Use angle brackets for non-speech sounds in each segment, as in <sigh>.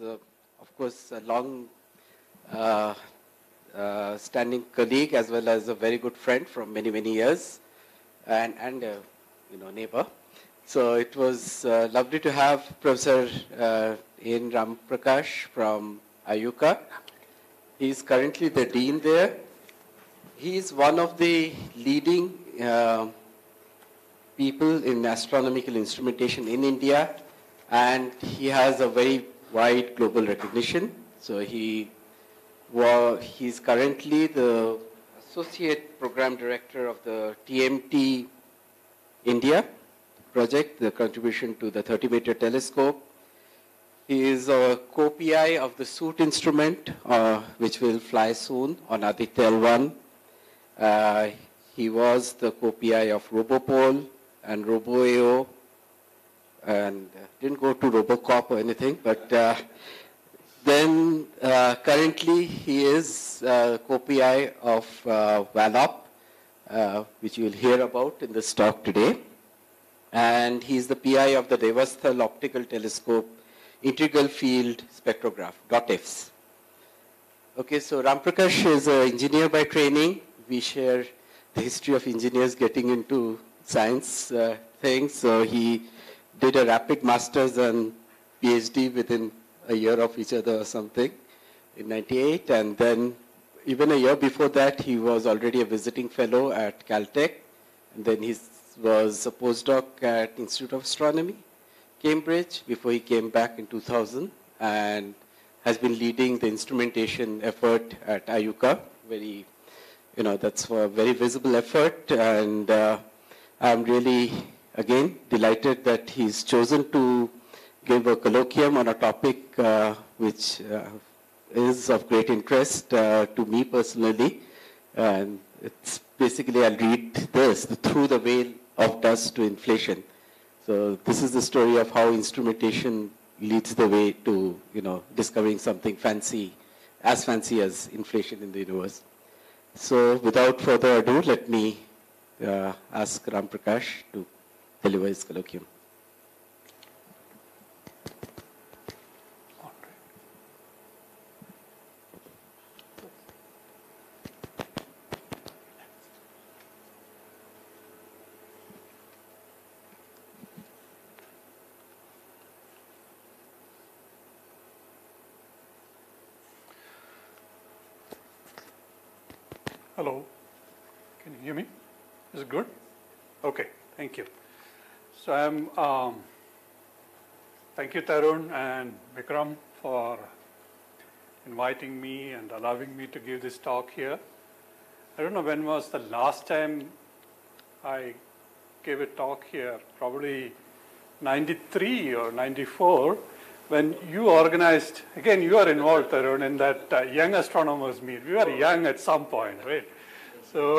of course, a long uh, uh, standing colleague as well as a very good friend from many, many years and, and you know, neighbor. So it was uh, lovely to have Professor uh, N. Ramaprakash from IUCAA. He is currently the dean there. He is one of the leading uh, people in astronomical instrumentation in India, and he has a very wide global recognition. So he well, he's currently the associate program director of the TMT India project, the contribution to the 30 meter telescope. He is a co-PI of the SUIT instrument, uh, which will fly soon on Aditya L1. Uh, he was the co-PI of RoboPol and RoboAO, and uh, didn't go to RoboCop or anything, but uh, then uh, currently he is co-PI of uh, which you will hear about in this talk today. And he is the PI of the Devasthal Optical Telescope Integral Field Spectrograph, DOTIFS. Okay, so Ramaprakash is an engineer by training. We share the history of engineers getting into science uh, things. So he did a rapid master's and PhD within a year of each other or something in 98. And then even a year before that, he was already a visiting fellow at Caltech. And then he was a postdoc at Institute of Astronomy, Cambridge, before he came back in 2000 and has been leading the instrumentation effort at IUCAA. Very, you know, that's a very visible effort. And uh, I'm really, again, delighted that he's chosen to give a colloquium on a topic uh, which uh, is of great interest uh, to me personally. And it's basically, I'll read this, Through the Veil of Dust to Inflation. So this is the story of how instrumentation leads the way to, you know, discovering something fancy, as fancy as inflation in the universe. So without further ado, let me uh, ask Ramaprakash to deliver his colloquium. Hello. Can you hear me? Is it good? Okay, thank you. So I'm, um, thank you Tarun and Vikram for inviting me and allowing me to give this talk here. I don't know when was the last time I gave a talk here, probably 93 or 94, when you organized, again, you are involved, Tarun, in that uh, young astronomers meet. We were young at some point, right? So,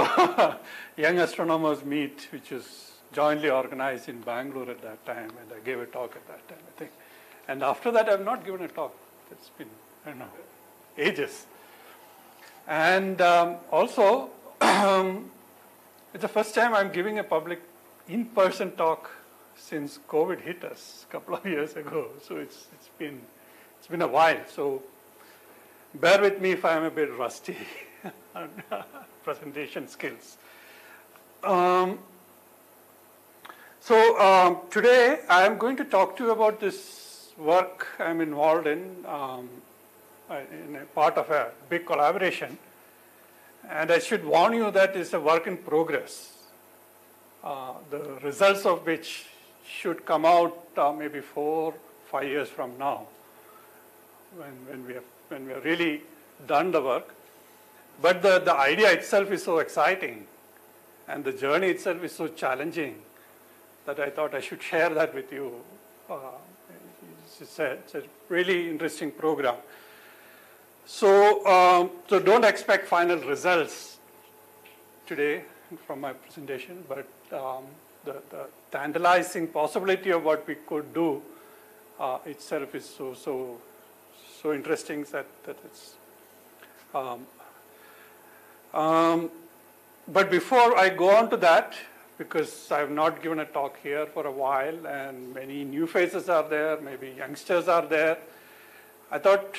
<laughs> young astronomers meet, which is jointly organized in Bangalore at that time, and I gave a talk at that time, I think. And after that, I've not given a talk. It's been, I don't know, ages. And um, also, <clears throat> it's the first time I'm giving a public in-person talk since COVID hit us a couple of <laughs> years ago. So it's, it's, been, it's been a while. So bear with me if I'm a bit rusty <laughs> on <laughs> presentation skills. Um, so um, today I'm going to talk to you about this work I'm involved in, um, in a part of a big collaboration. And I should warn you that it's a work in progress. Uh, the results of which should come out uh, maybe four, five years from now, when, when, we have, when we have really done the work. But the, the idea itself is so exciting, and the journey itself is so challenging that I thought I should share that with you. Uh, it's, a, it's, a, really interesting program. So, um, so don't expect final results today from my presentation, but um, the, the, tantalizing possibility of what we could do uh, itself is so so so interesting that that it's. Um, um, but before I go on to that, because I have not given a talk here for a while, and many new faces are there, maybe youngsters are there. I thought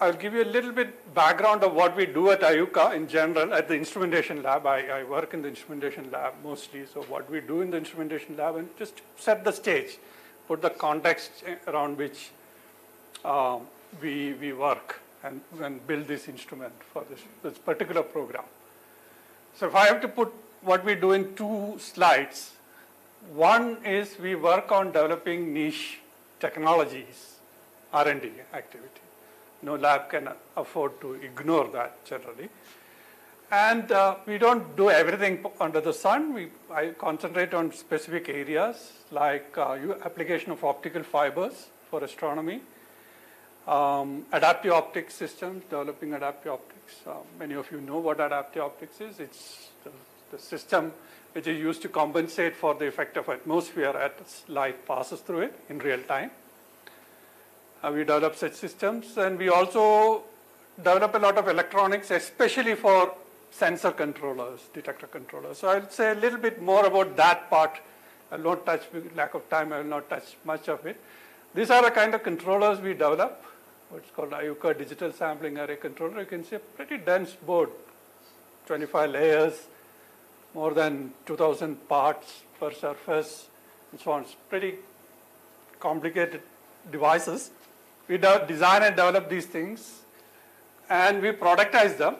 I'll give you a little bit background of what we do at IUCAA in general at the instrumentation lab. I, I, work in the instrumentation lab mostly, so what we do in the instrumentation lab and just set the stage, put the context around which um, we, we work and, and build this instrument for this, this particular program. So if I have to put what we do in two slides, one is we work on developing niche technologies, R&D activity. No lab can afford to ignore that generally. And uh, we don't do everything under the sun. We, I concentrate on specific areas like uh, application of optical fibers for astronomy, um, adaptive optics systems, developing adaptive optics. Uh, many of you know what adaptive optics is. It's the, system which is used to compensate for the effect of atmosphere as light passes through it in real time. Uh, we develop such systems and we also develop a lot of electronics, especially for sensor controllers, detector controllers. So I'll say a little bit more about that part. I'll not touch, lack of time, I will not touch much of it. These are the kind of controllers we develop, what's called IUCAA Digital Sampling Array Controller. You can see a pretty dense board, 25 layers, more than 2,000 parts per surface, and so on. It's pretty complicated devices. We design and develop these things, and we productize them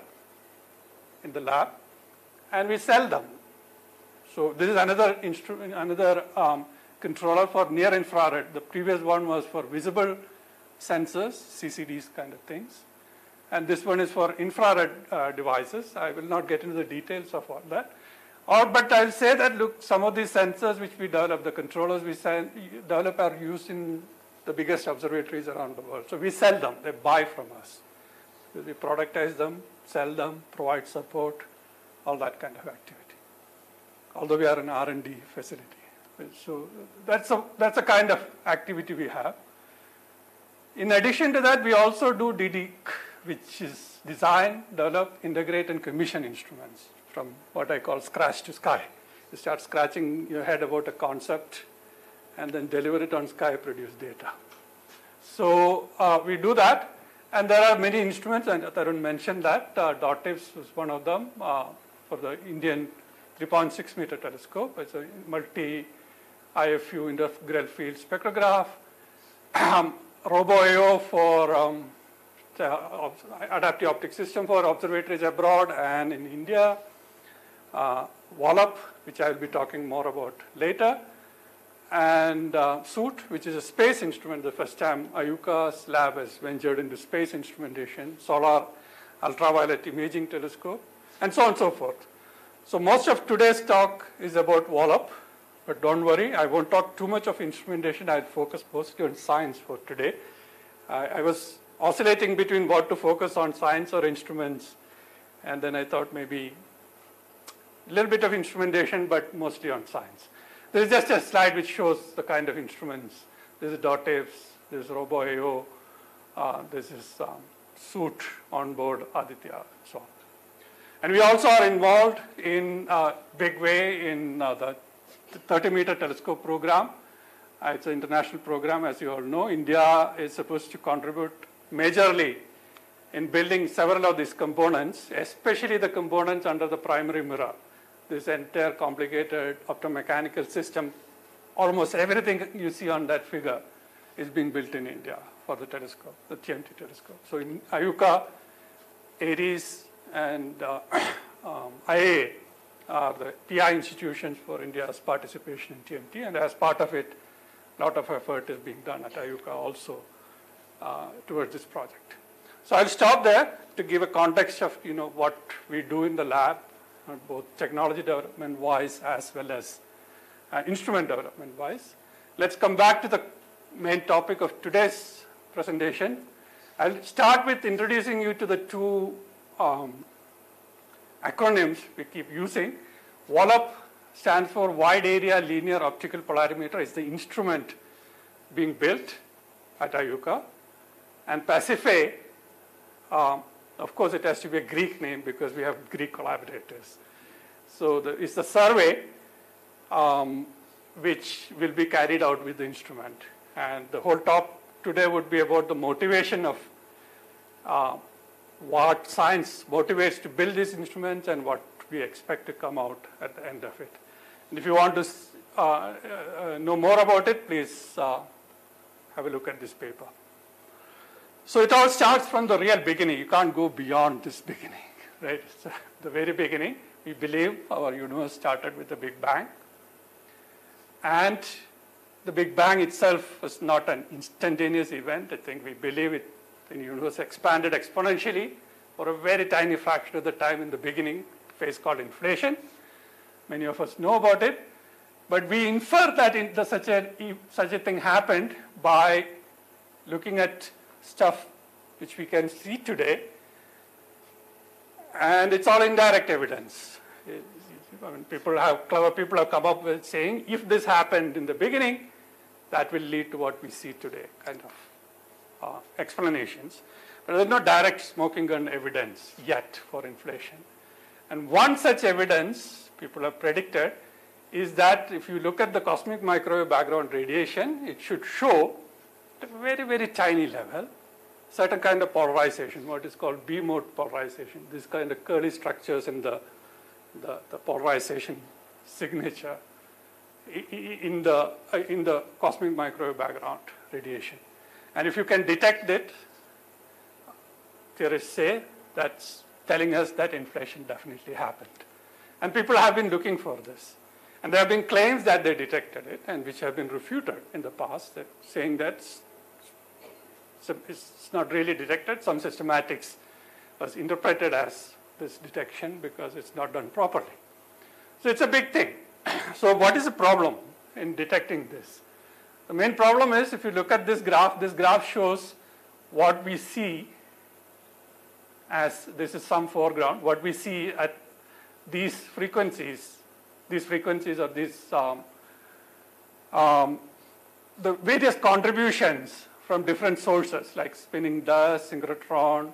in the lab, and we sell them. So this is another instrument, another um, controller for near infrared. The previous one was for visible sensors, CCDs kind of things. And this one is for infrared uh, devices. I will not get into the details of all that. Or, but I'll say that, look, some of these sensors which we develop, the controllers we send, develop are used in the biggest observatories around the world. So we sell them, they buy from us. We productize them, sell them, provide support, all that kind of activity. Although we are an R&D facility. So that's a, that's a kind of activity we have. In addition to that, we also do DD, which is design, develop, integrate, and commission instruments from what I call scratch to sky. You start scratching your head about a concept and then deliver it on sky, produce data. So uh, we do that, and there are many instruments, and Tarun mentioned that. Uh, DOTIFS was one of them uh, for the Indian 3.6 meter telescope. It's a multi IFU integral field spectrograph. <clears throat> RoboAO for um, adaptive optic system for observatories abroad and in India. Uh, WALOP, which I will be talking more about later and uh, SUIT, which is a space instrument, the first time IUCAA's lab has ventured into space instrumentation, solar ultraviolet imaging telescope, and so on and so forth. So most of today's talk is about WALOP, but don't worry, I won't talk too much of instrumentation. I'll focus mostly on science for today. I, I was oscillating between what to focus on, science or instruments, and then I thought maybe little bit of instrumentation, but mostly on science. This is just a slide which shows the kind of instruments. This is DOTIFS, this is RoboAO, uh, this is um, SUIT on board Aditya, and so on. And we also are involved in a uh, big way in uh, the 30 meter telescope program. Uh, it's an international program, as you all know. India is supposed to contribute majorly in building several of these components, especially the components under the primary mirror this entire complicated optomechanical system, almost everything you see on that figure is being built in India for the telescope, the TMT telescope. So in IUCAA, ARIES, and uh, <coughs> um, IIA are the PI institutions for India's participation in TMT, and as part of it, a lot of effort is being done at IUCAA also uh, towards this project. So I'll stop there to give a context of you know what we do in the lab both technology development wise as well as uh, instrument development wise. Let's come back to the main topic of today's presentation. I'll start with introducing you to the two um, acronyms we keep using. WALOP stands for Wide Area Linear Optical Polarimeter. It's the instrument being built at IUCAA. And PASIPHAE um, of course, it has to be a Greek name because we have Greek collaborators. So the, it's a survey um, which will be carried out with the instrument. And the whole top today would be about the motivation of uh, what science motivates to build these instruments and what we expect to come out at the end of it. And if you want to uh, uh, know more about it, please uh, have a look at this paper. So it all starts from the real beginning. You can't go beyond this beginning, <laughs> right? The very beginning, we believe our universe started with the Big Bang. And the Big Bang itself was not an instantaneous event. I think we believe it, the universe expanded exponentially for a very tiny fraction of the time in the beginning, phase called inflation. Many of us know about it. But we infer that in the, such, a, such a thing happened by looking at stuff which we can see today. And it's all indirect evidence. I mean, people have, clever people have come up with saying, if this happened in the beginning, that will lead to what we see today, kind of uh, explanations. But there's no direct smoking gun evidence yet for inflation. And one such evidence people have predicted is that if you look at the cosmic microwave background radiation, it should show at a very, very tiny level certain kind of polarization, what is called B-mode polarization, these kind of curly structures in the, the, the polarization signature in the, uh, in the cosmic microwave background radiation. And if you can detect it, theorists say that's telling us that inflation definitely happened. And people have been looking for this. And there have been claims that they detected it, and which have been refuted in the past, saying that it's not really detected. Some systematics was interpreted as this detection because it's not done properly. So it's a big thing. <clears throat> so what is the problem in detecting this? The main problem is if you look at this graph, this graph shows what we see as this is some foreground, what we see at these frequencies, these frequencies of these, um, um, the various contributions from different sources like spinning dust, synchrotron,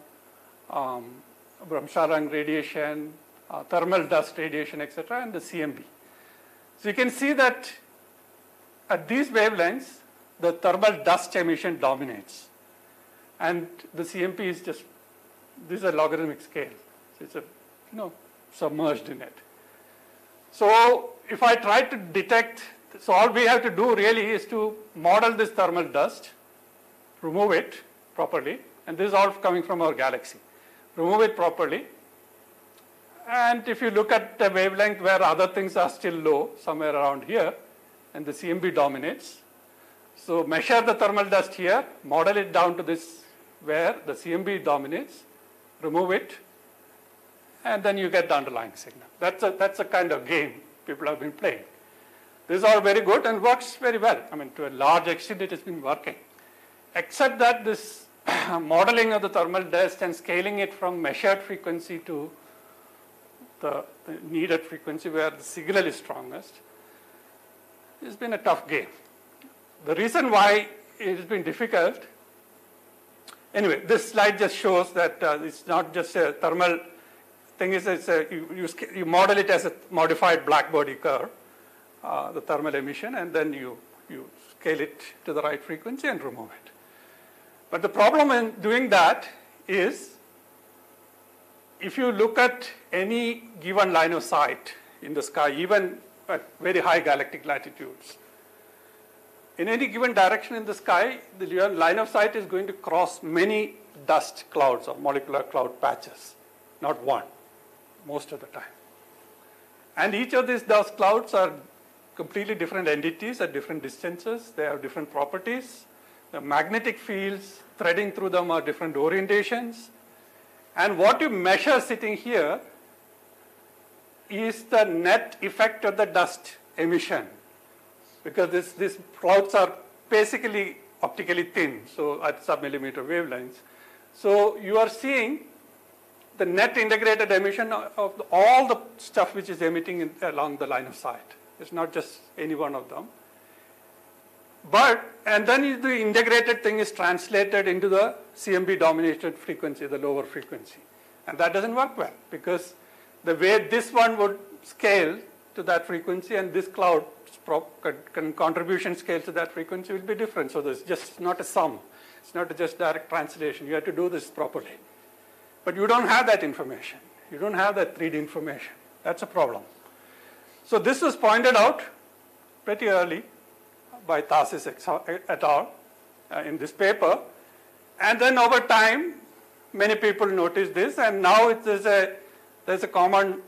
um, Bremsstrahlung radiation, uh, thermal dust radiation, etc., and the CMB. So you can see that at these wavelengths, the thermal dust emission dominates. And the CMB is just, this is a logarithmic scale. So it's a, you know, submerged in it. So if I try to detect, so all we have to do really is to model this thermal dust, remove it properly, and this is all coming from our galaxy. Remove it properly, and if you look at the wavelength where other things are still low, somewhere around here, and the CMB dominates, so measure the thermal dust here, model it down to this where the CMB dominates, remove it, and then you get the underlying signal. That's a, that's a kind of game people have been playing. This is all very good and works very well. I mean, to a large extent it has been working. Except that this <clears throat> modeling of the thermal dust and scaling it from measured frequency to the, the needed frequency where the signal is strongest, it's been a tough game. The reason why it has been difficult, anyway, this slide just shows that uh, it's not just a thermal thing is it's a, you, you, you, model it as a modified black body curve, uh, the thermal emission, and then you, you scale it to the right frequency and remove it. But the problem in doing that is if you look at any given line of sight in the sky, even at very high galactic latitudes, in any given direction in the sky, the line of sight is going to cross many dust clouds or molecular cloud patches, not one, most of the time. And each of these dust clouds are completely different entities at different distances. They have different properties. The magnetic fields threading through them are different orientations. And what you measure sitting here is the net effect of the dust emission because this, these clouds are basically optically thin, so at sub-millimeter wavelengths. So you are seeing the net integrated emission of all the stuff which is emitting in, along the line of sight. It's not just any one of them. But, and then the integrated thing is translated into the CMB dominated frequency, the lower frequency. And that doesn't work well because the way this one would scale to that frequency and this cloud contribution scale to that frequency will be different. So there's just not a sum. It's not just direct translation. You have to do this properly. But you don't have that information. You don't have that 3D information. That's a problem. So this was pointed out pretty early by Tassis et al. Uh, in this paper. And then over time, many people noticed this, and now it is a, there's a common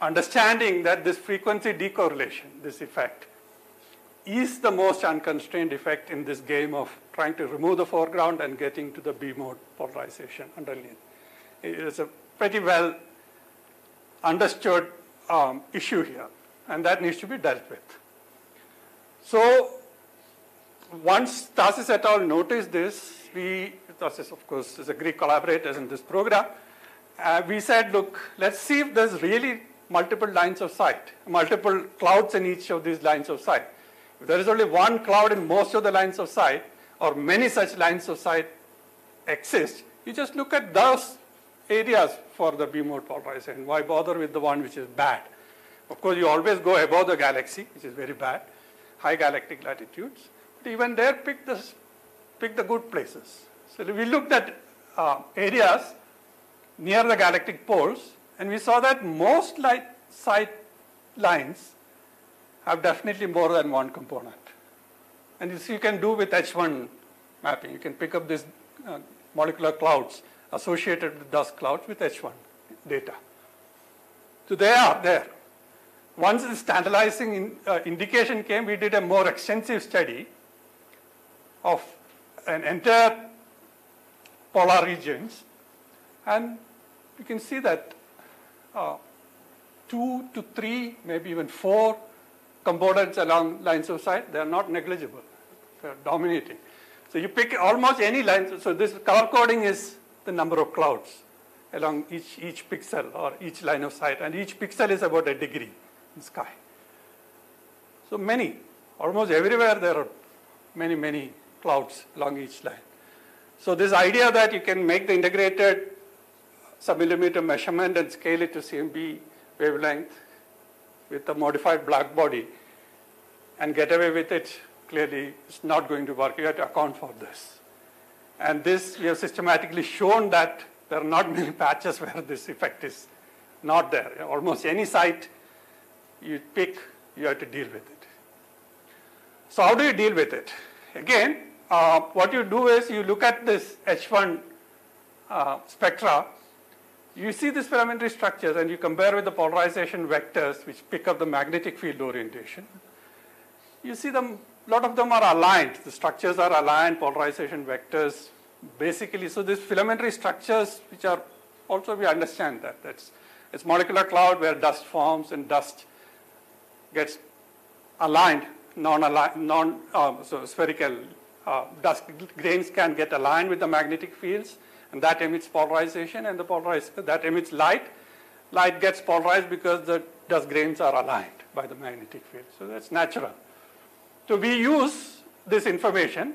understanding that this frequency decorrelation, this effect, is the most unconstrained effect in this game of trying to remove the foreground and getting to the B mode polarization underneath. It is a pretty well understood um, issue here, and that needs to be dealt with. So once Tassis et al. noticed this, we, Tassis of course is a Greek collaborators in this program, uh, we said, look, let's see if there's really multiple lines of sight, multiple clouds in each of these lines of sight. If there is only one cloud in most of the lines of sight, or many such lines of sight exist, you just look at those areas for the B mode polarization. Why bother with the one which is bad? Of course, you always go above the galaxy, which is very bad, high galactic latitudes. Even there, pick the, pick the good places. So we looked at uh, areas near the galactic poles, and we saw that most light sight lines have definitely more than one component. And this you can do with H1 mapping. You can pick up these uh, molecular clouds associated with dust clouds with H1 data. So they are there. Once the standardizing in, uh, indication came, we did a more extensive study of an entire polar regions, and you can see that uh, two to three, maybe even four components along lines of sight, they are not negligible. They are dominating. So you pick almost any line. So this color coding is the number of clouds along each, each pixel or each line of sight. And each pixel is about a degree in sky. So many, almost everywhere there are many, many clouds along each line. So this idea that you can make the integrated submillimeter measurement and scale it to CMB wavelength with a modified black body and get away with it clearly is not going to work. You have to account for this. And this, we have systematically shown that there are not <laughs> many patches where this effect is not there. Almost any site you pick, you have to deal with it. So how do you deal with it? Again, uh, what you do is you look at this H1 uh, spectra, you see these filamentary structures and you compare with the polarization vectors which pick up the magnetic field orientation. You see them, a lot of them are aligned. The structures are aligned, polarization vectors, basically. So these filamentary structures which are, also we understand that. That's, it's molecular cloud where dust forms and dust gets aligned, non-aligned, non, uh, so spherical uh, dust grains can get aligned with the magnetic fields, and that emits polarization, and the polarized, that emits light. Light gets polarized because the dust grains are aligned by the magnetic field. So that's natural. So we use this information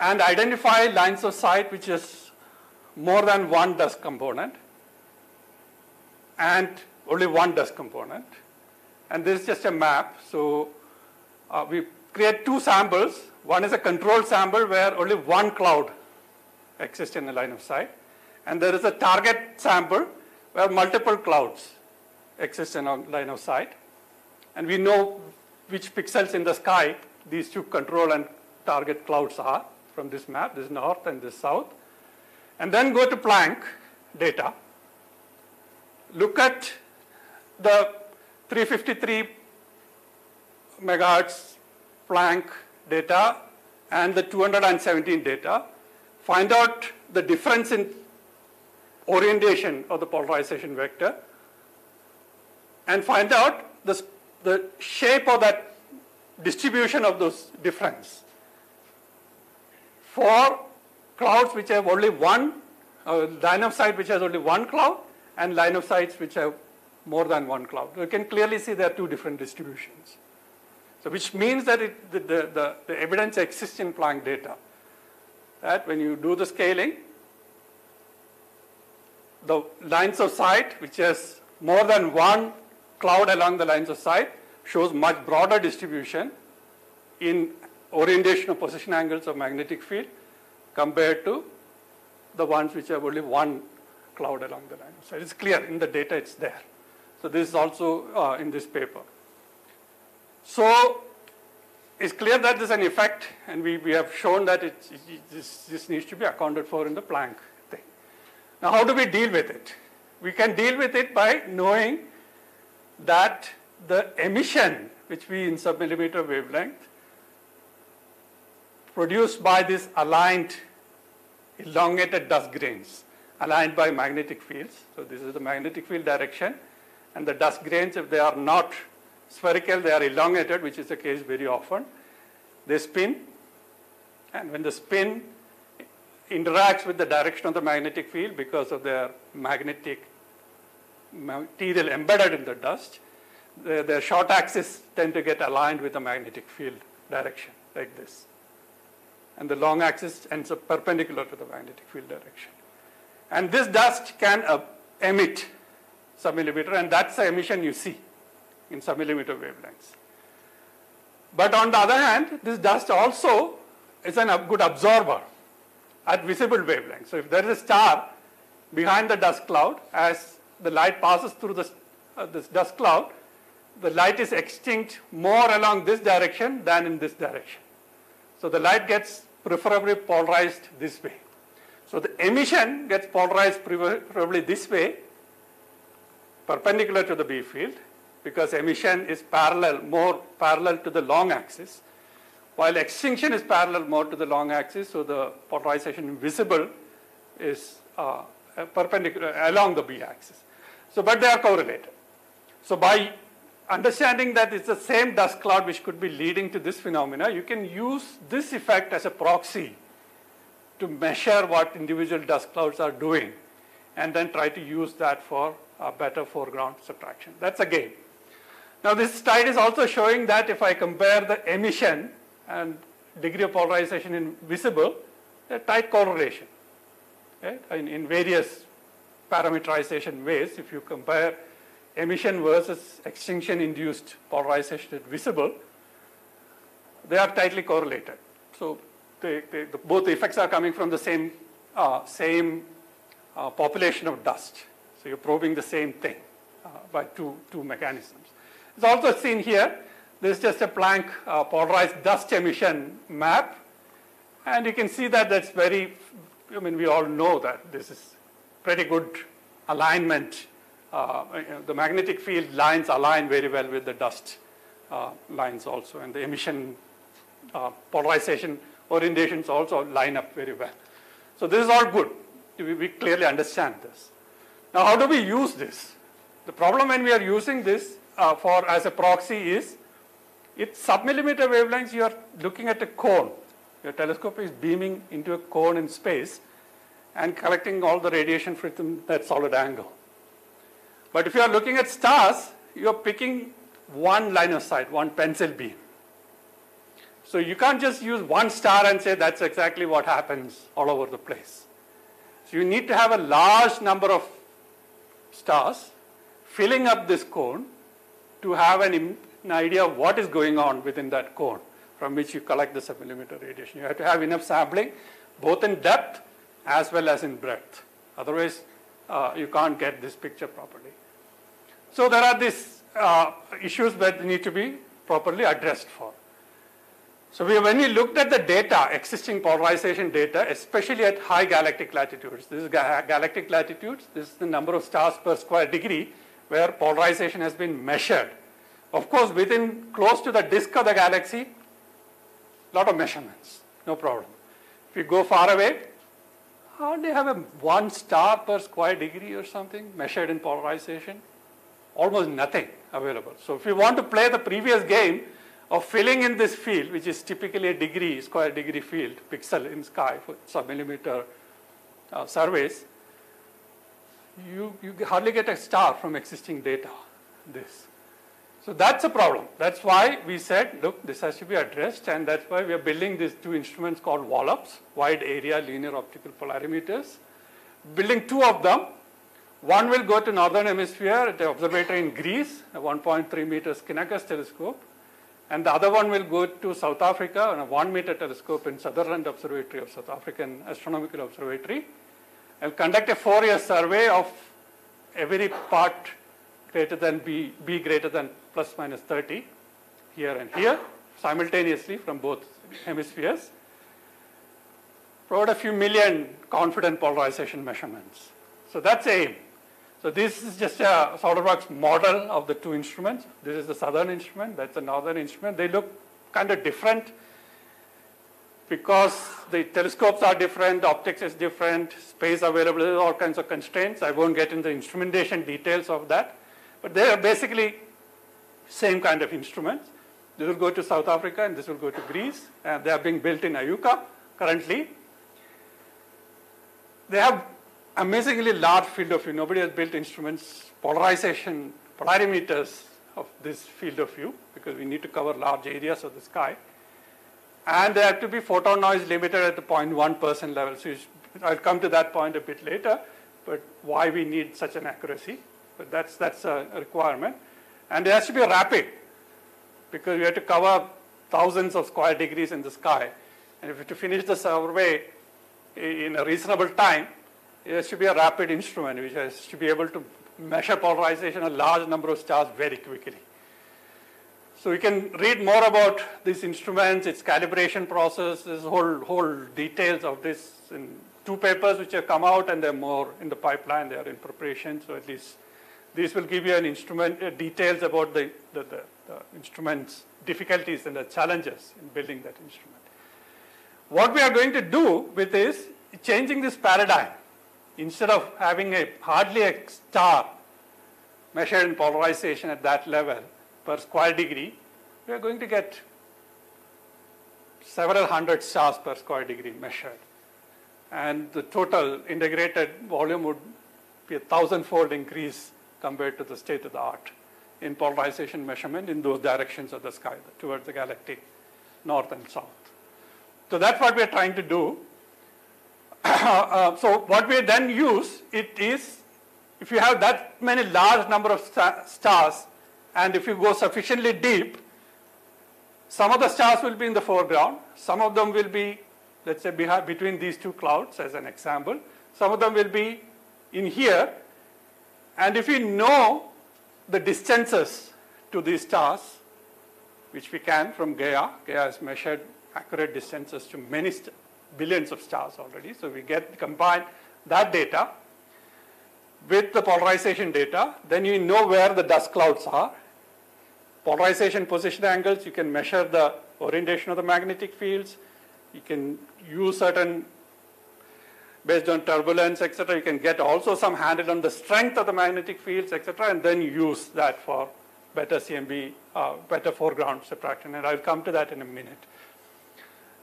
and identify lines of sight which is more than one dust component and only one dust component. And this is just a map. So uh, we create two samples. One is a control sample where only one cloud exists in the line of sight. And there is a target sample where multiple clouds exist in a line of sight. And we know which pixels in the sky these two control and target clouds are from this map, this north and this south. And then go to Planck data. Look at the 353 megahertz Planck data and the 217 data. Find out the difference in orientation of the polarization vector and find out the, the shape of that distribution of those difference. For clouds which have only one, uh, line of sight which has only one cloud and line of sights which have more than one cloud. You can clearly see there are two different distributions. So which means that it, the, the, the, the evidence exists in Planck data. That when you do the scaling, the lines of sight, which has more than one cloud along the lines of sight, shows much broader distribution in orientation of position angles of magnetic field compared to the ones which have only one cloud along the line. So it's clear in the data it's there. So this is also uh, in this paper. So it's clear that there's an effect and we, we have shown that it, this, this needs to be accounted for in the Planck thing. Now how do we deal with it? We can deal with it by knowing that the emission which we in submillimeter wavelength produced by this aligned elongated dust grains aligned by magnetic fields. So this is the magnetic field direction and the dust grains if they are not spherical they are elongated which is the case very often. They spin and when the spin interacts with the direction of the magnetic field because of their magnetic material embedded in the dust, the, their short axis tend to get aligned with the magnetic field direction like this. And the long axis ends up perpendicular to the magnetic field direction. And this dust can uh, emit submillimeter and that's the emission you see in submillimeter wavelengths. But on the other hand, this dust also is a good absorber at visible wavelengths. So if there is a star behind the dust cloud, as the light passes through this, uh, this dust cloud, the light is extinct more along this direction than in this direction. So the light gets preferably polarized this way. So the emission gets polarized preferably this way, perpendicular to the B field, because emission is parallel, more parallel to the long axis, while extinction is parallel more to the long axis, so the polarization visible is uh, perpendicular along the B axis. So, but they are correlated. So by understanding that it's the same dust cloud which could be leading to this phenomena, you can use this effect as a proxy to measure what individual dust clouds are doing and then try to use that for a better foreground subtraction. That's a game. Now this slide is also showing that if I compare the emission and degree of polarization in visible, a tight correlation right? in, in various parameterization ways. If you compare emission versus extinction induced polarization in visible, they are tightly correlated. So they, they, the, both effects are coming from the same, uh, same uh, population of dust. So you're probing the same thing uh, by two, two mechanisms. It's also seen here, this is just a Planck uh, polarized dust emission map. And you can see that that's very, I mean, we all know that this is pretty good alignment uh, the magnetic field lines align very well with the dust uh, lines also, and the emission uh, polarization orientations also line up very well. So this is all good. We, we clearly understand this. Now, how do we use this? The problem when we are using this uh, for as a proxy is, it's submillimeter wavelengths. You are looking at a cone. Your telescope is beaming into a cone in space and collecting all the radiation from that solid angle. But if you are looking at stars, you are picking one line of sight, one pencil beam. So you can't just use one star and say that's exactly what happens all over the place. So you need to have a large number of stars filling up this cone to have an, an idea of what is going on within that cone from which you collect the submillimeter radiation. You have to have enough sampling both in depth as well as in breadth. Otherwise, uh, you can't get this picture properly. So there are these uh, issues that need to be properly addressed for. So we, when we looked at the data, existing polarization data, especially at high galactic latitudes, this is ga galactic latitudes, this is the number of stars per square degree where polarization has been measured. Of course, within close to the disk of the galaxy, lot of measurements, no problem. If you go far away, how do you have a one star per square degree or something measured in polarization? almost nothing available. So if you want to play the previous game of filling in this field, which is typically a degree, square degree field, pixel in sky for submillimeter uh, surveys, you, you hardly get a star from existing data, this. So that's a problem. That's why we said, look, this has to be addressed, and that's why we are building these two instruments called WALOPs, wide area linear optical polarimeters. Building two of them, one will go to northern hemisphere at the observatory in Greece, a 1.3 meters Skinakas telescope. And the other one will go to South Africa on a one meter telescope in Sutherland Observatory of South African Astronomical Observatory. I'll conduct a four-year survey of every part greater than B, B greater than plus minus 30 here and here simultaneously from both hemispheres. Provide a few million confident polarization measurements. So that's aim. So this is just a SolidWorks model of the two instruments. This is the southern instrument, that's the northern instrument. They look kind of different because the telescopes are different, optics is different, space available, all kinds of constraints. I won't get into instrumentation details of that. But they are basically same kind of instruments. This will go to South Africa and this will go to Greece. And they are being built in IUCAA currently. They have amazingly large field of view. Nobody has built instruments, polarization, polarimeters of this field of view because we need to cover large areas of the sky. And they have to be photon noise limited at the 0.1% level. So I'll come to that point a bit later, but why we need such an accuracy. But that's, that's a requirement. And it has to be rapid because we have to cover thousands of square degrees in the sky. And if have to finish the survey in a reasonable time, it has to be a rapid instrument which has to be able to measure polarization a large number of stars very quickly. So you can read more about these instruments, its calibration process, this whole, whole details of this in two papers which have come out and they're more in the pipeline, they are in preparation. So at least this will give you an instrument, uh, details about the, the, the, the instrument's difficulties and the challenges in building that instrument. What we are going to do with this, changing this paradigm instead of having a hardly a star measured in polarization at that level per square degree, we are going to get several hundred stars per square degree measured. And the total integrated volume would be a thousand-fold increase compared to the state of the art in polarization measurement in those directions of the sky, towards the galactic north and south. So that's what we're trying to do. <coughs> uh, so what we then use, it is, if you have that many large number of stars, and if you go sufficiently deep, some of the stars will be in the foreground, some of them will be, let's say, between these two clouds as an example, some of them will be in here, and if we know the distances to these stars, which we can from Gaia, Gaia has measured accurate distances to many billions of stars already. So we get combine that data with the polarization data, then you know where the dust clouds are. Polarization position angles, you can measure the orientation of the magnetic fields. You can use certain, based on turbulence, etc. You can get also some handle on the strength of the magnetic fields, etc. And then use that for better CMB, uh, better foreground subtraction. And I'll come to that in a minute.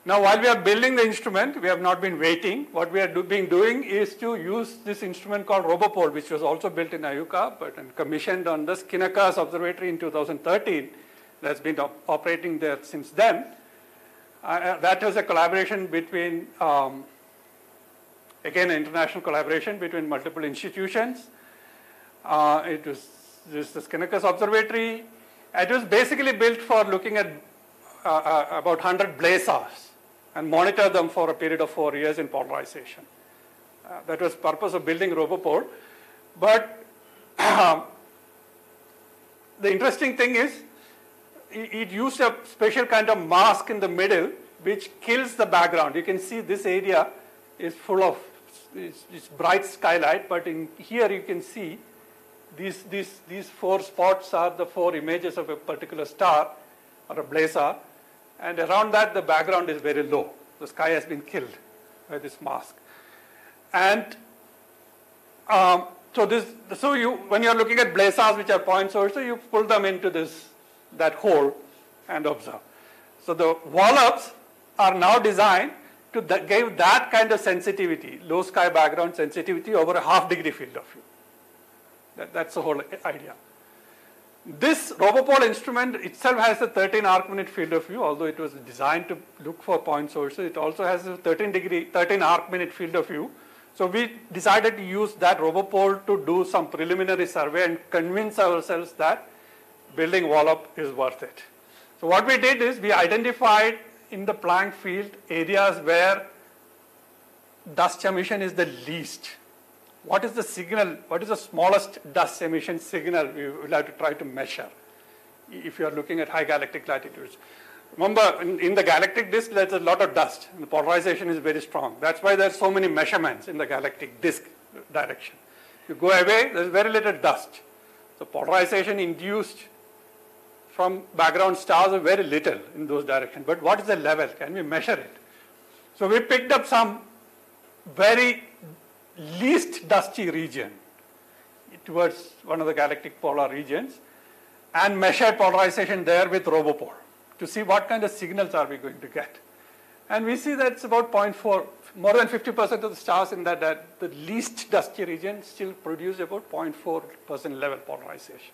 Now, while we are building the instrument, we have not been waiting. What we are do, being doing is to use this instrument called RoboPol, which was also built in IUCAA, but commissioned on the Skinakas Observatory in 2013. That's been op operating there since then. Uh, uh, that was a collaboration between, um, again, an international collaboration between multiple institutions. Uh, it was this the Skinakas Observatory. It was basically built for looking at uh, uh about 100 blazars and monitor them for a period of four years in polarization. Uh, that was purpose of building RoboPol. But <clears throat> the interesting thing is it, it used a special kind of mask in the middle which kills the background. You can see this area is full of it's, it's bright skylight, but in here you can see these, these, these four spots are the four images of a particular star or a blazar and around that the background is very low. The sky has been killed by this mask. And um, so this, so you, when you're looking at blazars which are point sources, you pull them into this, that hole and observe. So the WALOPs are now designed to give that kind of sensitivity, low sky background sensitivity over a half degree field of view. That, that's the whole idea. This RoboPol instrument itself has a 13 arc minute field of view, although it was designed to look for point sources. It also has a 13 degree, 13 arc minute field of view. So we decided to use that RoboPol to do some preliminary survey and convince ourselves that building WALOP is worth it. So what we did is we identified in the Planck field areas where dust emission is the least. What is the signal, what is the smallest dust emission signal we will have to try to measure if you are looking at high galactic latitudes. Remember, in, in, the galactic disk, there's a lot of dust, and the polarization is very strong. That's why there's so many measurements in the galactic disk direction. You go away, there's very little dust. So polarization induced from background stars are very little in those directions. But what is the level? Can we measure it? So we picked up some very least dusty region towards one of the galactic polar regions and measure polarization there with RoboPol to see what kind of signals are we going to get. And we see that it's about 0.4, more than 50% of the stars in that, that the least dusty region still produce about 0.4% level polarization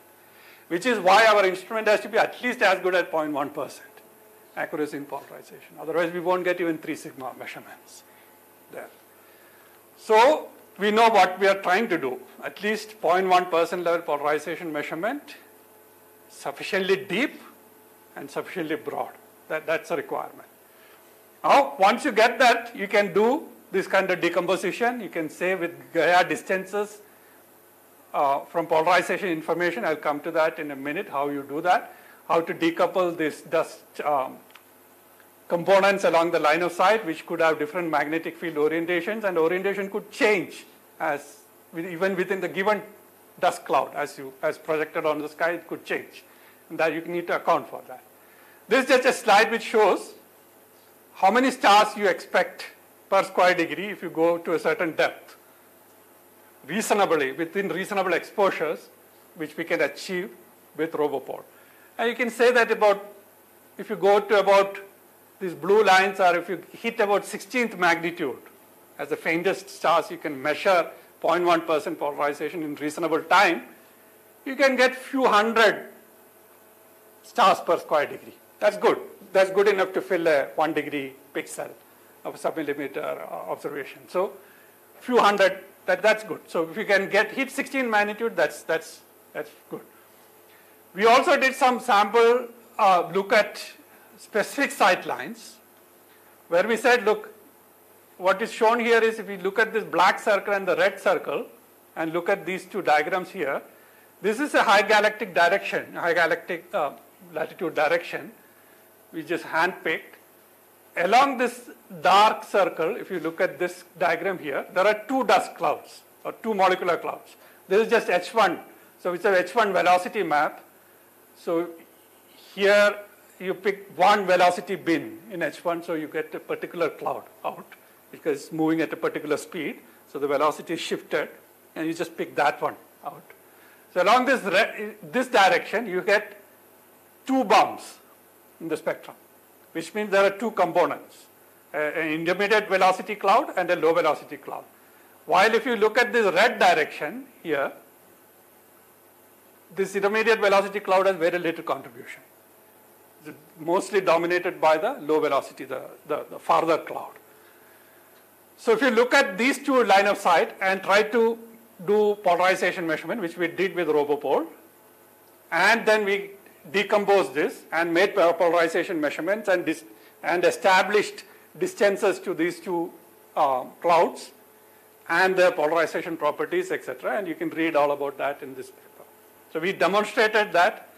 which is why our instrument has to be at least as good as 0.1% accuracy in polarization. Otherwise, we won't get even 3 sigma measurements. So, we know what we are trying to do, at least 0.1% level polarization measurement, sufficiently deep and sufficiently broad. That, that's a requirement. Now, once you get that, you can do this kind of decomposition. You can say with Gaia distances, uh, from polarization information. I'll come to that in a minute, how you do that, how to decouple this dust um, components along the line of sight, which could have different magnetic field orientations, and orientation could change as even within the given dust cloud, as you as projected on the sky, it could change, and that you need to account for that. This is just a slide which shows how many stars you expect per square degree if you go to a certain depth reasonably, within reasonable exposures, which we can achieve with RoboPol. And you can say that about, if you go to about these blue lines are if you hit about 16th magnitude as the faintest stars, you can measure 0.1% polarization in reasonable time, you can get few hundred stars per square degree. That's good. That's good enough to fill a one degree pixel of a submillimeter observation. So few hundred that, that's good. So if you can get hit 16 magnitude, that's, that's, that's good. We also did some sample uh, look at specific sight lines where we said, look, what is shown here is if we look at this black circle and the red circle and look at these two diagrams here, this is a high galactic direction, high galactic uh, latitude direction. We just handpicked along this dark circle, if you look at this diagram here, there are two dust clouds or two molecular clouds. This is just H1. So it's a H1 velocity map. So here you pick one velocity bin in H1, so you get a particular cloud out because it's moving at a particular speed. So the velocity is shifted, and you just pick that one out. So along this, this direction, you get two bumps in the spectrum which means there are two components, an intermediate velocity cloud and a low velocity cloud. While if you look at this red direction here, this intermediate velocity cloud has very little contribution. Mostly dominated by the low velocity, the, the, the farther cloud. So if you look at these two line of sight and try to do polarization measurement, which we did with RoboPol, and then we decomposed this and made polarization measurements and, and established distances to these two uh, clouds and their polarization properties, etc. And you can read all about that in this paper. So we demonstrated that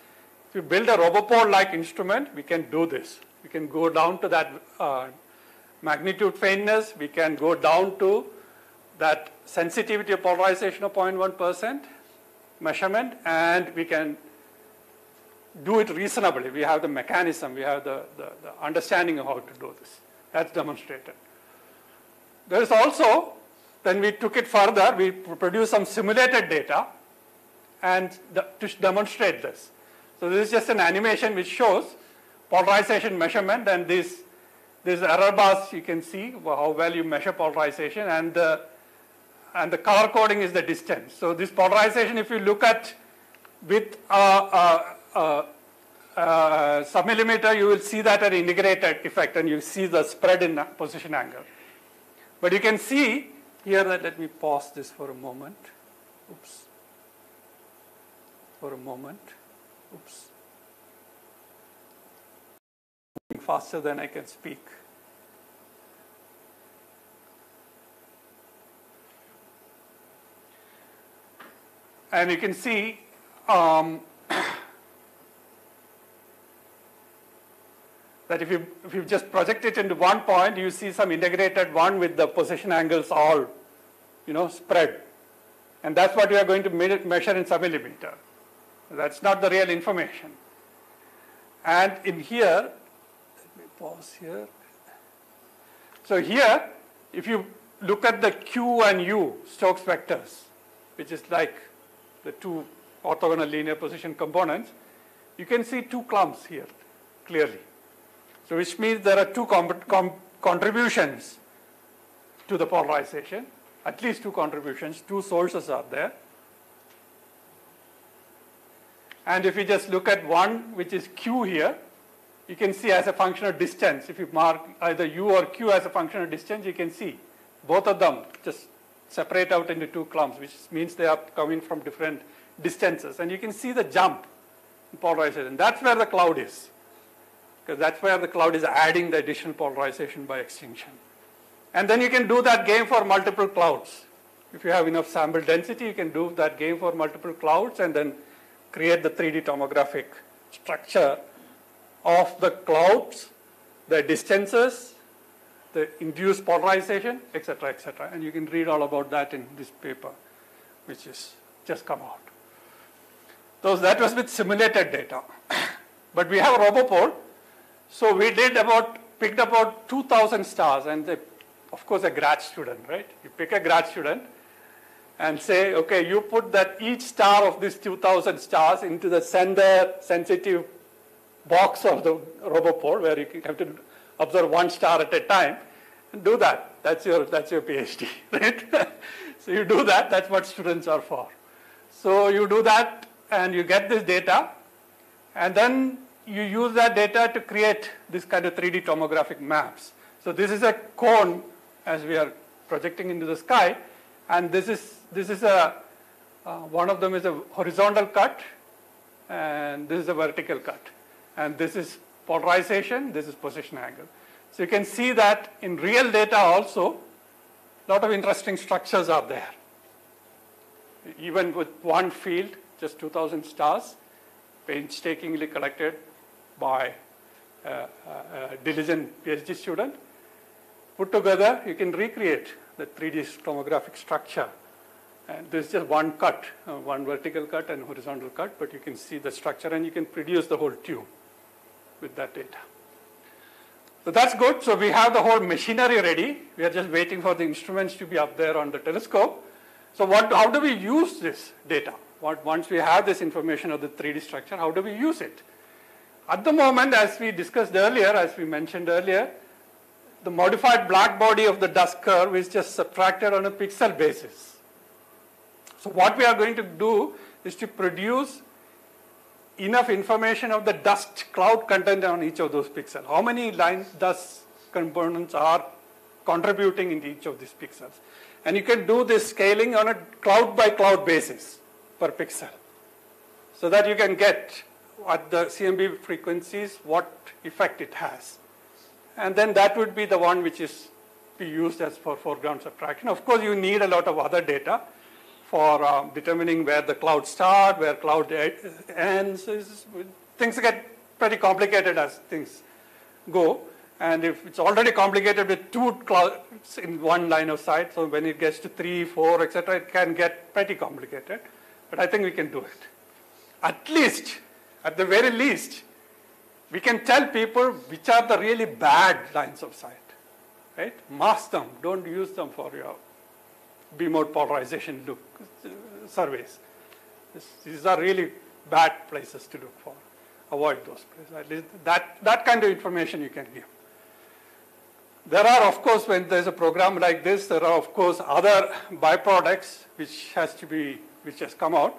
if you build a RoboPol-like instrument, we can do this. We can go down to that uh, magnitude faintness. We can go down to that sensitivity of polarization of 0.1% measurement, and we can do it reasonably. We have the mechanism, we have the, the, the understanding of how to do this. That's demonstrated. There is also, then we took it further, we produced some simulated data and the, to demonstrate this. So this is just an animation which shows polarization measurement and this, this error bars you can see how well you measure polarization and the, and the color coding is the distance. So this polarization if you look at with uh, uh, submillimeter, you will see that an integrated effect and you see the spread in position angle. But you can see here that, let me pause this for a moment. Oops. For a moment. Oops. faster than I can speak. And you can see um, <coughs> that if you, if you just project it into one point, you see some integrated one with the position angles all, you know, spread. And that's what we are going to measure in submillimeter. That's not the real information. And in here, let me pause here. So here, if you look at the Q and U Stokes vectors, which is like the two orthogonal linear position components, you can see two clumps here clearly. So which means there are two contributions to the polarization, at least two contributions, two sources are there. And if you just look at one, which is Q here, you can see as a function of distance. If you mark either U or Q as a function of distance, you can see both of them just separate out into two clumps, which means they are coming from different distances. And you can see the jump in polarization. That's where the cloud is. Because that's where the cloud is adding the additional polarization by extinction. And then you can do that game for multiple clouds. If you have enough sample density, you can do that game for multiple clouds and then create the 3D tomographic structure of the clouds, the distances, the induced polarization, etc., etc. And you can read all about that in this paper, which is just come out. So that was with simulated data. <coughs> but we have RoboPol. So we did about, picked about 2,000 stars and they, of course a grad student, right? You pick a grad student and say, okay, you put that each star of these 2,000 stars into the sender sensitive box of the RoboPol where you have to observe one star at a time and do that. That's your, that's your PhD, <laughs> right? so you do that, that's what students are for. So you do that and you get this data and then you use that data to create this kind of 3D tomographic maps. So this is a cone as we are projecting into the sky and this is, this is a, uh, one of them is a horizontal cut and this is a vertical cut. And this is polarization, this is position angle. So you can see that in real data also, a lot of interesting structures are there. Even with one field, just 2,000 stars, painstakingly collected by a, a, a diligent PhD student. Put together, you can recreate the 3D tomographic structure. And there's just one cut, uh, one vertical cut and horizontal cut, but you can see the structure and you can produce the whole tube with that data. So that's good. So we have the whole machinery ready. We are just waiting for the instruments to be up there on the telescope. So what, how do we use this data? What, once we have this information of the 3D structure, how do we use it? At the moment, as we discussed earlier, as we mentioned earlier, the modified black body of the dust curve is just subtracted on a pixel basis. So what we are going to do is to produce enough information of the dust cloud content on each of those pixels. How many line dust components are contributing in each of these pixels. And you can do this scaling on a cloud by cloud basis per pixel. So that you can get at the CMB frequencies what effect it has. And then that would be the one which is be used as for foreground subtraction. Of course, you need a lot of other data for um, determining where the cloud start, where cloud ends. Things get pretty complicated as things go. And if it's already complicated with two clouds in one line of sight, so when it gets to three, four, etc., it can get pretty complicated. But I think we can do it. At least, at the very least, we can tell people which are the really bad lines of sight. Right? Mask them. Don't use them for your B mode polarization look, surveys. These are really bad places to look for. Avoid those places. At least that, that kind of information you can give. There are, of course, when there's a program like this, there are, of course, other byproducts which has to be, which has come out.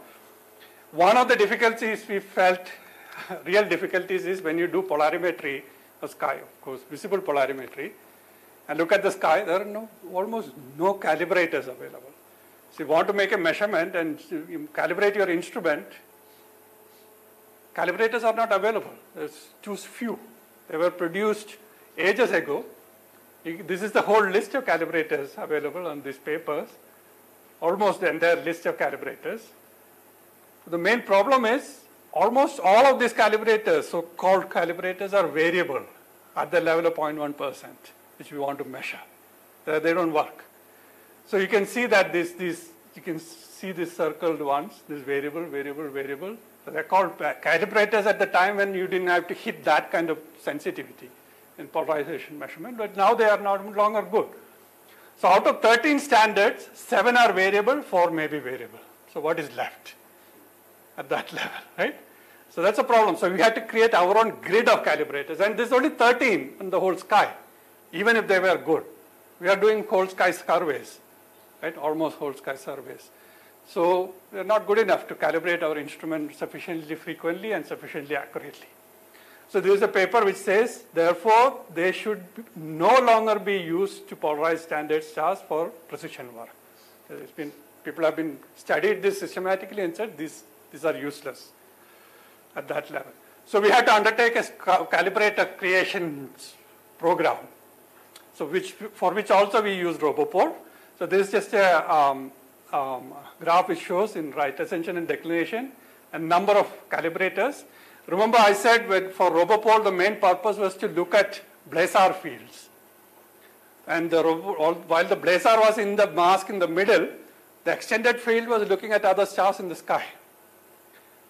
One of the difficulties we felt, <laughs> real difficulties is when you do polarimetry of sky, of course, visible polarimetry, and look at the sky, there are no, almost no calibrators available. So you want to make a measurement and you calibrate your instrument, calibrators are not available. There's too few. They were produced ages ago. This is the whole list of calibrators available on these papers, almost the entire list of calibrators. The main problem is almost all of these calibrators, so-called calibrators, are variable at the level of 0.1%, which we want to measure. Uh, they don't work. So you can see that this, this, you can see these circled ones, this variable, variable, variable. So they're called uh, calibrators at the time when you didn't have to hit that kind of sensitivity in polarization measurement, but now they are no longer good. So out of 13 standards, seven are variable, four may be variable. So what is left at that <laughs> level, right? So that's a problem. So we had to create our own grid of calibrators. And there's only 13 in the whole sky, even if they were good. We are doing whole sky surveys, right? Almost whole sky surveys. So they're not good enough to calibrate our instrument sufficiently frequently and sufficiently accurately. So there is a paper which says, therefore, they should no longer be used to polarize standard stars for precision work. There's been, people have been studied this systematically and said these, these are useless at that level. So we had to undertake a calibrator creation program. So which, for which also we used RoboPol. So this is just a um, um, graph which shows in right ascension and declination a number of calibrators. Remember I said for RoboPol the main purpose was to look at blazar fields. And the, while the blazar was in the mask in the middle, the extended field was looking at other stars in the sky.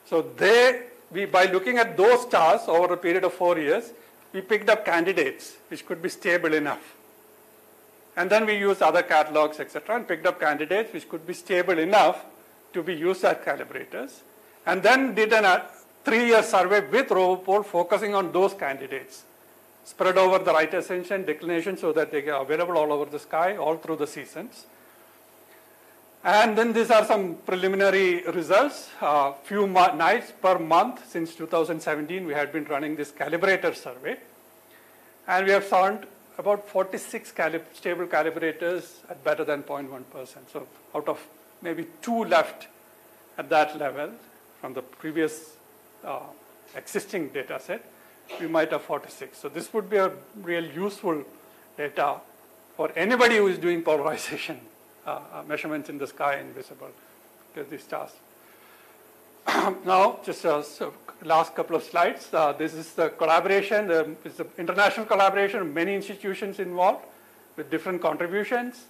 So they, we, by looking at those stars over a period of four years, we picked up candidates which could be stable enough. And then we used other catalogs, etc., and picked up candidates which could be stable enough to be used as calibrators. And then did a uh, three-year survey with RoboPol focusing on those candidates, spread over the right ascension, declination, so that they are available all over the sky, all through the seasons. And then these are some preliminary results. A uh, few nights per month since 2017, we had been running this calibrator survey. And we have found about 46 calib stable calibrators at better than 0.1%. So out of maybe two left at that level from the previous uh, existing data set, we might have 46. So this would be a real useful data for anybody who is doing polarization measurements in the sky and visible to these stars. <clears throat> now, just a so last couple of slides. Uh, this is the collaboration. It's the international collaboration. Of many institutions involved with different contributions.